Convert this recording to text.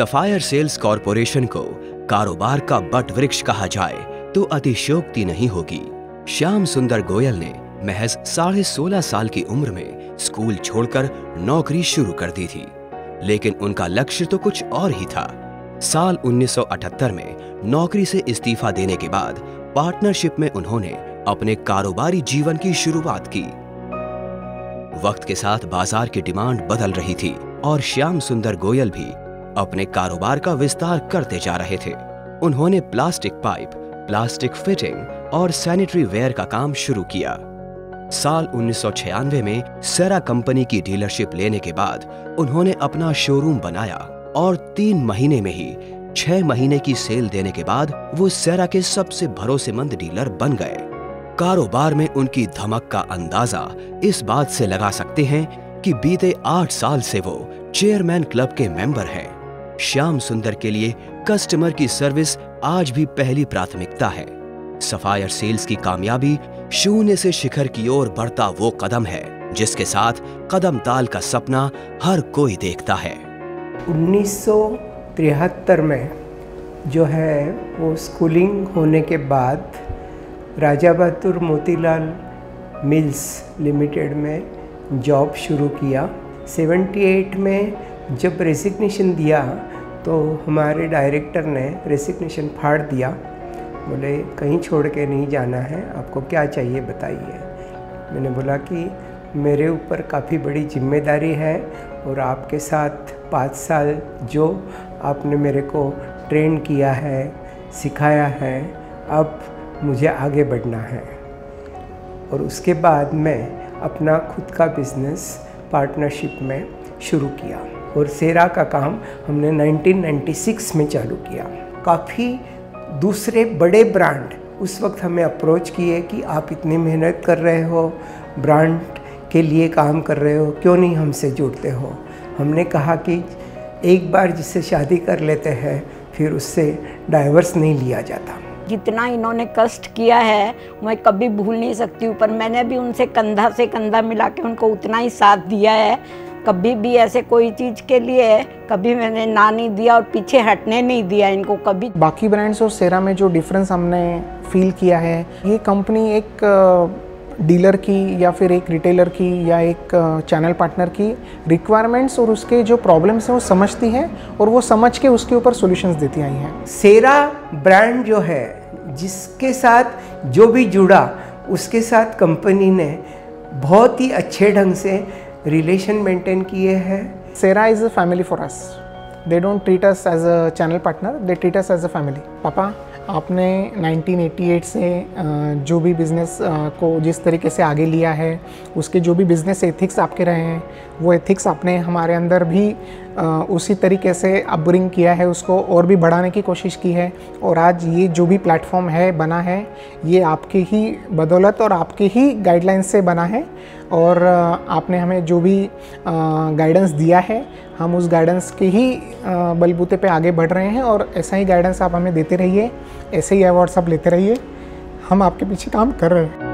Sapphire sales corporation को कारोबार का बट वृक्ष कहा जाए तो अतिशोक्ति नहीं होगी। श्याम सुंदर गोयल ने महज साढ़े सोलह साल की उम्र में स्कूल छोड़कर नौकरी शुरू कर दी थी। लेकिन उनका लक्ष्य तो कुछ और ही था। साल 1978 में नौकरी से इस्तीफा देने के बाद पार्टनरशिप में उन्होंने अपने कारोबारी जीवन की शुरुआत की। वक्त के साथ बाज़ार की डिमांड बदल रही थी और श्याम सुंदर गोयल भी अपने कारोबार का विस्तार करते जा रहे थे। उन्होंने प्लास्टिक पाइप प्लास्टिक फिटिंग और सैनिटरी वेयर का काम शुरू किया। साल 1996 में सेरा कंपनी की डीलरशिप लेने के बाद उन्होंने अपना शोरूम बनाया और तीन महीने में ही, छह महीने की सेल देने के बाद वो सेरा के सबसे भरोसेमंद डीलर बन गए। कारोबार में उनकी धमक का अंदाज़ा इस बात से लगा सकते हैं कि बीते आठ साल से वो चेयरमैन क्लब के मेंबर हैं। श्याम सुंदर के लिए कस्टमर की सर्विस आज भी पहली प्राथमिकता है। सफायर सेल्स की कामयाबी शून्य से शिखर की ओर बढ़ता वो कदम है, जिसके साथ कदम ताल का सपना हर कोई देखता है। 1973 में जो है वो स्कूलिंग होने के बाद राजा बहादुर मोतीलाल मिल्स लिमिटेड में जॉब शुरू किया। 78 में जब रेजिग्नेशन दिया तो हमारे डायरेक्टर ने रेसिग्नेशन फाड़ दिया। बोले, कहीं छोड़ के नहीं जाना है, आपको क्या चाहिए बताइए? मैंने बोला कि, मेरे ऊपर काफ़ी बड़ी ज़िम्मेदारी है और आपके साथ पाँच साल जो आपने मेरे को ट्रेन किया है, सिखाया है, अब मुझे आगे बढ़ना है। और उसके बाद मैं अपना खुद का बिज़नेस पार्टनरशिप में शुरू किया। और सेरा का काम हमने 1996 में चालू किया। काफ़ी दूसरे बड़े ब्रांड उस वक्त हमें अप्रोच किए कि आप इतनी मेहनत कर रहे हो, ब्रांड के लिए काम कर रहे हो, क्यों नहीं हमसे जुड़ते हो? हमने कहा कि एक बार जिससे शादी कर लेते हैं, फिर उससे डाइवर्स नहीं लिया जाता। जितना इन्होंने कष्ट किया है, मैं कभी भूल नहीं सकती हूँ, पर मैंने भी उनसे कंधा से कंधा मिला के उनको उतना ही साथ दिया है। कभी भी ऐसे कोई चीज़ के लिए कभी मैंने ना नहीं दिया और पीछे हटने नहीं दिया इनको कभी बाकी ब्रांड्स और सेरा में जो डिफरेंस हमने फील किया है ये कंपनी एक डीलर की या फिर एक रिटेलर की या एक चैनल पार्टनर की रिक्वायरमेंट्स और उसके जो प्रॉब्लम्स हैं वो समझती है और वो समझ के उसके ऊपर सॉल्यूशंस देती आई हैं। सेरा ब्रांड जो है जिसके साथ जो भी जुड़ा उसके साथ कंपनी ने बहुत ही अच्छे ढंग से रिलेशन मेंटेन किए हैं? Cera is a family for us they don't treat us as a channel partner they treat us as a family पापा आपने 1988 से जो भी बिज़नेस को जिस तरीके से आगे लिया है, उसके जो भी बिज़नेस एथिक्स आपके रहे हैं, वो एथिक्स आपने हमारे अंदर भी उसी तरीके से अपब्रिंग किया है उसको और भी बढ़ाने की कोशिश की है। और आज ये जो भी प्लेटफॉर्म है, बना है, ये आपकी ही बदौलत और आपके ही गाइडलाइंस से बना है। और आपने हमें जो भी गाइडेंस दिया है, हम उस गाइडेंस के ही बलबूते पे आगे बढ़ रहे हैं और ऐसा ही गाइडेंस आप हमें देते रहिए, ऐसे ही अवार्ड्स आप लेते रहिए। हम आपके पीछे काम कर रहे हैं।